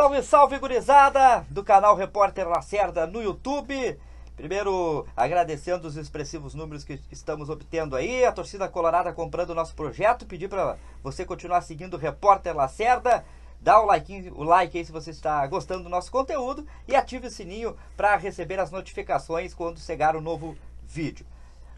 Salve, salve, gurizada do canal Repórter Lacerda no YouTube. Primeiro, agradecendo os expressivos números que estamos obtendo aí, a torcida colorada comprando o nosso projeto. Pedir para você continuar seguindo o Repórter Lacerda. Dá o like, o like aí se você está gostando do nosso conteúdo e ative o sininho para receber as notificações quando chegar o novo vídeo.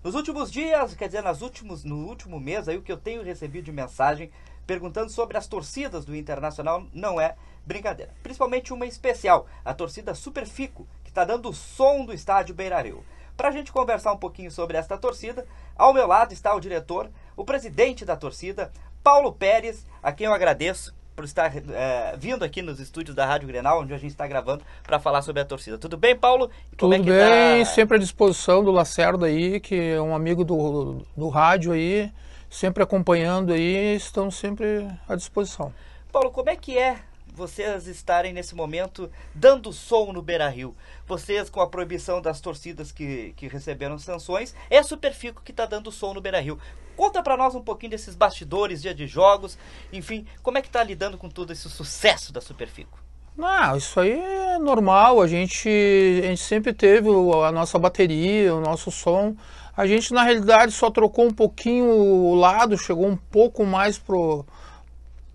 Nos últimos dias, quer dizer, nas últimos, no último mês, aí o que eu tenho recebido de mensagem perguntando sobre as torcidas do Internacional não é brincadeira. Principalmente uma especial, a torcida Super Fico, que está dando o som do estádio Beira-Rio. Para a gente conversar um pouquinho sobre esta torcida, ao meu lado está o diretor, o presidente da torcida, Paulo Pérez, a quem eu agradeço por estar é, vindo aqui nos estúdios da Rádio Grenal, onde a gente está gravando, para falar sobre a torcida. Tudo bem, Paulo? E Tudo é bem, tá... sempre à disposição do Lacerda aí, que é um amigo do, do rádio aí, sempre acompanhando aí, estamos sempre à disposição. Paulo, como é que é vocês estarem nesse momento dando som no Beira Rio. Vocês, com a proibição das torcidas que, que receberam sanções, é a Superfico que está dando som no Beira Rio. Conta para nós um pouquinho desses bastidores, dia de jogos, enfim, como é que está lidando com todo esse sucesso da Superfico? Não, isso aí é normal, a gente, a gente sempre teve a nossa bateria, o nosso som. A gente, na realidade, só trocou um pouquinho o lado, chegou um pouco mais pro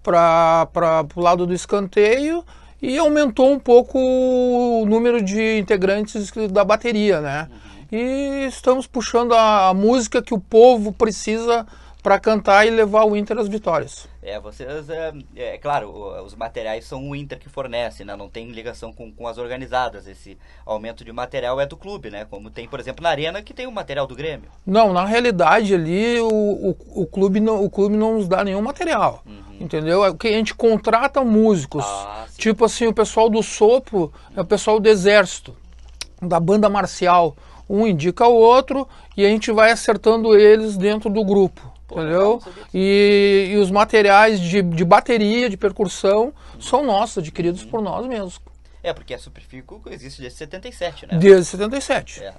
para o lado do escanteio e aumentou um pouco o número de integrantes da bateria, né? Uhum. E estamos puxando a, a música que o povo precisa para cantar e levar o Inter às vitórias. É, vocês, é, é, claro, os materiais são o Inter que fornece, né? Não tem ligação com, com as organizadas. Esse aumento de material é do clube, né? Como tem, por exemplo, na Arena, que tem o material do Grêmio. Não, na realidade ali o, o, o clube, não, o clube não nos dá nenhum material. Uhum. Entendeu? É que a gente contrata músicos. Ah, tipo assim, o pessoal do sopro é o pessoal do exército, da banda marcial. Um indica o outro e a gente vai acertando eles dentro do grupo entendeu? E, e, os materiais de, de bateria, de percussão, são nossos, adquiridos por nós mesmos. É, porque a Superfico existe desde 77, né? Desde 77. É.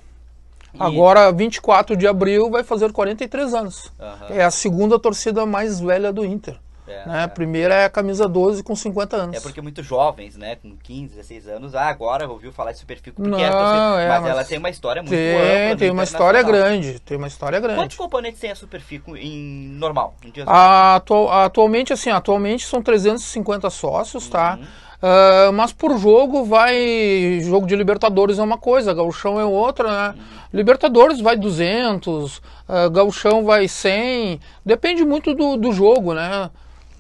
E... Agora, 24 de abril, vai fazer 43 anos. Uhum. É a segunda torcida mais velha do Inter. É, né? A primeira é a camisa 12 com 50 anos. É porque muitos jovens, né, com 15, 16 anos, ah, agora ouviu falar de Superfico porque Não, é, torcida, mas, mas, ela tem uma história muito tem, ampla. Tem uma história grande, tem uma história grande. Quantos componentes tem a Superfico em normal? Em Atu atualmente, assim, atualmente são 350 sócios, tá? uhum. tá? Uh, mas por jogo vai. Jogo de Libertadores é uma coisa, Gauchão é outra, né? Uhum. Libertadores vai 200, uh, Gauchão vai 100, depende muito do, do jogo, né?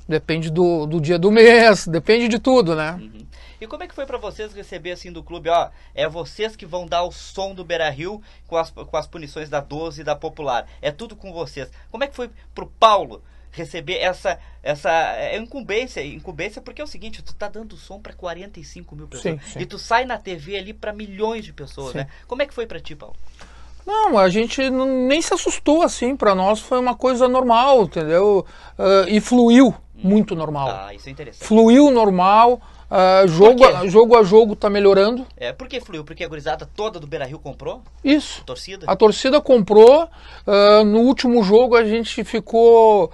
Depende do, do dia do mês, depende de tudo, né? Uhum. E como é que foi para vocês receber assim do clube, ó, é vocês que vão dar o som do Beira-Rio com as, com as punições da 12 e da Popular. É tudo com vocês. Como é que foi pro Paulo receber essa essa é incumbência, incumbência porque é o seguinte, tu tá dando som para 45 mil pessoas sim, sim. e tu sai na TV ali para milhões de pessoas, sim. né? Como é que foi para ti, Paulo? Não, a gente nem se assustou assim, para nós foi uma coisa normal, entendeu? Uh, e fluiu muito normal. Ah, isso é interessante. Fluiu normal. Uh, jogo, a, jogo a jogo tá melhorando. É, por que fluiu? Porque a gurizada toda do Beira Rio comprou? Isso. A torcida? A torcida comprou. Uh, no último jogo a gente ficou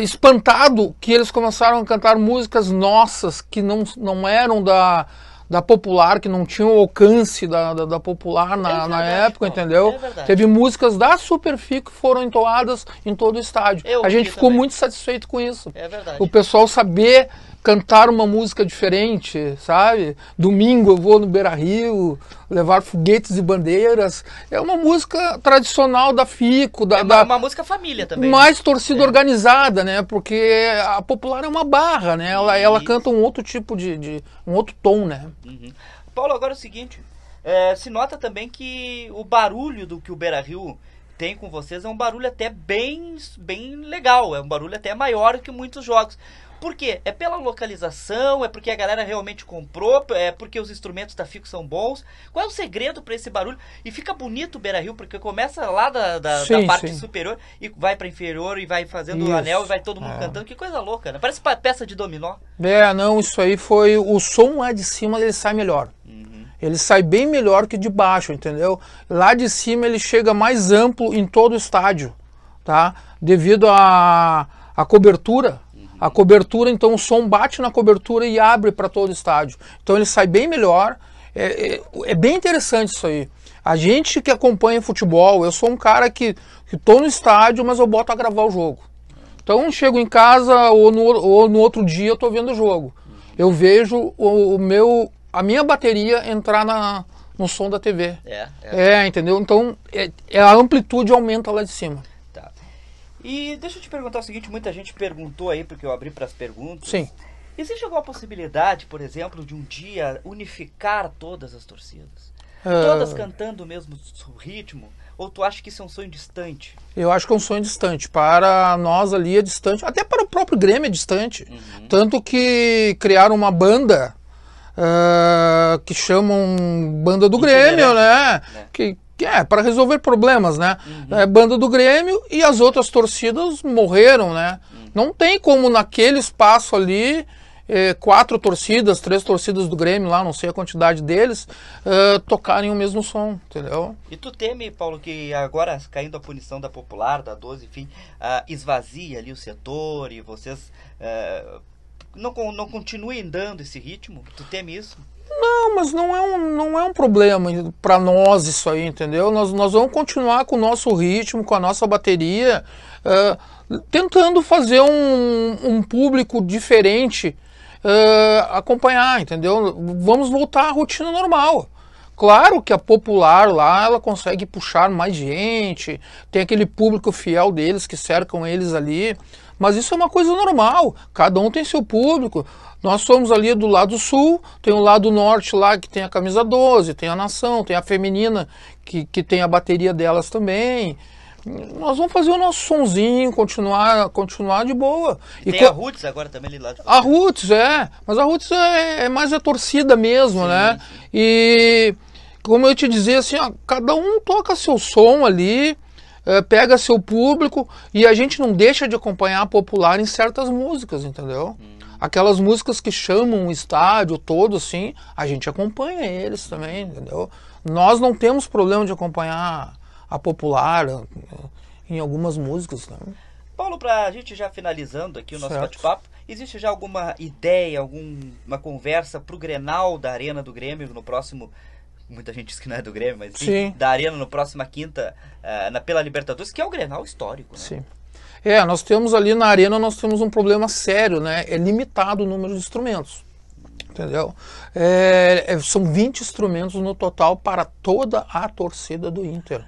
espantado que eles começaram a cantar músicas nossas que não, não eram da da popular, que não tinha o alcance da, da, da popular na, é verdade, na época, entendeu? É Teve músicas da Superfico que foram entoadas em todo o estádio. Eu a gente ficou também. muito satisfeito com isso. É verdade. O pessoal saber cantar uma música diferente, sabe? Domingo eu vou no Beira Rio levar foguetes e bandeiras. É uma música tradicional da FICO. Da, é uma, da, uma música família também. Né? Mais torcida é. organizada, né? Porque a popular é uma barra, né? Ela, ela canta um outro tipo de, de um outro tom, né? Uhum. Paulo, agora é o seguinte. É, se nota também que o barulho do que o Beira Rio tem com vocês é um barulho até bem, bem legal, é um barulho até maior que muitos jogos. Por quê? É pela localização? É porque a galera realmente comprou? É porque os instrumentos da Fico são bons? Qual é o segredo para esse barulho? E fica bonito o Beira Rio, porque começa lá da, da, sim, da parte sim. superior e vai para inferior e vai fazendo o anel e vai todo mundo é. cantando. Que coisa louca, né? Parece peça de dominó. É, não, isso aí foi. O som lá de cima ele sai melhor. Uhum. Ele sai bem melhor que de baixo, entendeu? Lá de cima ele chega mais amplo em todo o estádio, tá? Devido à a, a cobertura A cobertura, então o som bate na cobertura e abre para todo o estádio. Então ele sai bem melhor. É, é, é, bem interessante isso aí. A gente que acompanha futebol, eu sou um cara que estou no estádio, mas eu boto a gravar o jogo. Então chego em casa ou no, ou no outro dia eu estou vendo o jogo. Eu vejo o, o, meu, a minha bateria entrar na, no som da TV. É, é. é entendeu? Então é, é, a amplitude aumenta lá de cima. E deixa eu te perguntar o seguinte, muita gente perguntou aí, porque eu abri para as perguntas. Sim. Existe alguma possibilidade, por exemplo, de um dia unificar todas as torcidas? Uh... Todas cantando o mesmo ritmo? Ou tu acha que isso é um sonho distante? Eu acho que é um sonho distante. Para nós ali é distante. Até para o próprio Grêmio é distante. Uhum. Tanto que criaram uma banda uh, que chamam Banda do Grêmio, né? É. Que, que é para resolver problemas, né? Uhum. É banda do Grêmio e as outras torcidas morreram, né? Uhum. Não tem como naquele espaço ali eh, quatro torcidas, três torcidas do Grêmio lá, não sei a quantidade deles, uh, tocarem o mesmo som, entendeu? E tu teme, Paulo, que agora caindo a punição da Popular, da 12, enfim, uh, esvazia ali o setor e vocês uh, não, não continuem dando esse ritmo? Tu teme isso? Não, mas não é um, não é um problema para nós isso aí, entendeu? Nós, nós vamos continuar com o nosso ritmo, com a nossa bateria, uh, tentando fazer um, um público diferente uh, acompanhar, entendeu? Vamos voltar à rotina normal. Claro que a popular lá, ela consegue puxar mais gente, tem aquele público fiel deles que cercam eles ali, mas isso é uma coisa normal, cada um tem seu público. Nós somos ali do lado sul, tem o lado norte lá que tem a camisa 12, tem a nação, tem a feminina que, que tem a bateria delas também nós vamos fazer o nosso sonzinho, continuar, continuar de boa. E, tem a Roots agora também ali lá. De a Roots, é. Mas a Roots é, é mais a torcida mesmo, sim, né? Sim. E como eu te dizia, assim, ó, cada um toca seu som ali, pega seu público e a gente não deixa de acompanhar a popular em certas músicas, entendeu? Hum. Aquelas músicas que chamam o estádio todo, assim, a gente acompanha eles também, entendeu? Nós não temos problema de acompanhar a popular em algumas músicas. Né? Paulo, para a gente já finalizando aqui o nosso bate-papo, existe já alguma ideia, alguma conversa para o Grenal da Arena do Grêmio no próximo muita gente diz que não é do Grêmio, mas sim, da Arena no próxima quinta, uh, na, pela Libertadores, que é o Grenal histórico. Né? Sim. É, nós temos ali na Arena, nós temos um problema sério, né? É limitado o número de instrumentos. Entendeu? É, é, são 20 instrumentos no total para toda a torcida do Inter.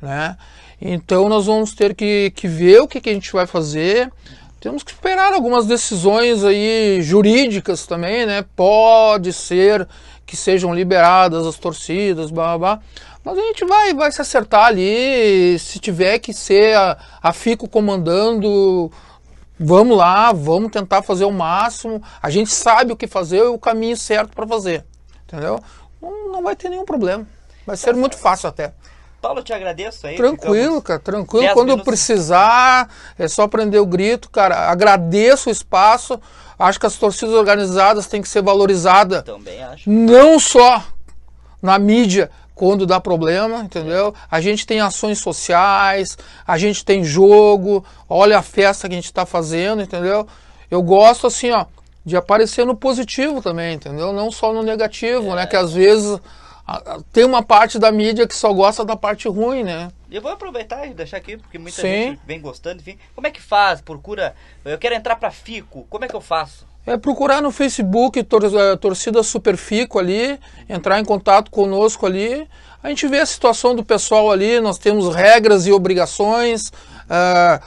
Né? Então nós vamos ter que, que ver o que, que a gente vai fazer. Temos que esperar algumas decisões aí jurídicas também, né? Pode ser que sejam liberadas as torcidas, blá, blá, blá. Mas a gente vai, vai se acertar ali. Se tiver que ser a, a FICO comandando, vamos lá, vamos tentar fazer o máximo. A gente sabe o que fazer e o caminho certo para fazer. Entendeu? Não, não vai ter nenhum problema. Vai ser muito fácil até. Paulo, te agradeço aí. Tranquilo, cara, tranquilo. Quando minutos. precisar, é só prender o grito, cara. Agradeço o espaço. Acho que as torcidas organizadas têm que ser valorizadas. Também acho. Não só na mídia quando dá problema, entendeu? A gente tem ações sociais, a gente tem jogo, olha a festa que a gente está fazendo, entendeu? Eu gosto assim, ó, de aparecer no positivo também, entendeu? Não só no negativo, né? é. né? Que às vezes tem uma parte da mídia que só gosta da parte ruim, né? Eu vou aproveitar e deixar aqui, porque muita Sim. gente vem gostando, enfim. Como é que faz? Procura. Eu quero entrar para Fico. Como é que eu faço? É procurar no Facebook tor eh, Torcida Super Fico ali, entrar em contato conosco ali. A gente vê a situação do pessoal ali, nós temos regras e obrigações. Uh,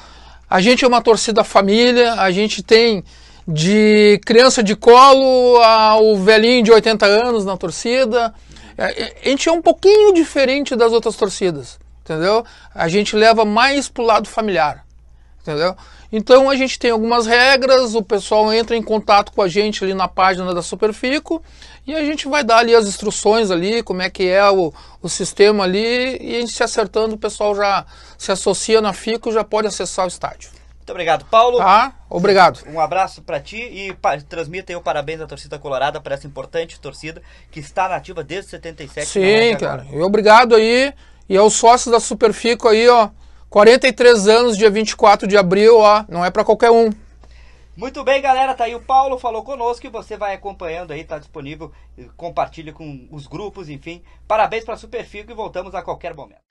a gente é uma torcida família, a gente tem de criança de colo ao velhinho de 80 anos na torcida. É, é, a gente é um pouquinho diferente das outras torcidas, entendeu? A gente leva mais pro lado familiar, entendeu? Então a gente tem algumas regras, o pessoal entra em contato com a gente ali na página da Superfico e a gente vai dar ali as instruções ali, como é que é o, o sistema ali e a gente se acertando, o pessoal já se associa na Fico já pode acessar o estádio. Muito obrigado, Paulo. Tá, obrigado. Um abraço para ti e pa transmita aí o parabéns à torcida colorada para essa importante torcida que está nativa desde 77. Sim, cara. E obrigado aí. E aos sócios da Superfico aí, ó. 43 anos, dia 24 de abril, ó. Não é para qualquer um. Muito bem, galera, tá aí o Paulo, falou conosco e você vai acompanhando aí, tá disponível, compartilhe com os grupos, enfim. Parabéns para Superfico e voltamos a qualquer momento.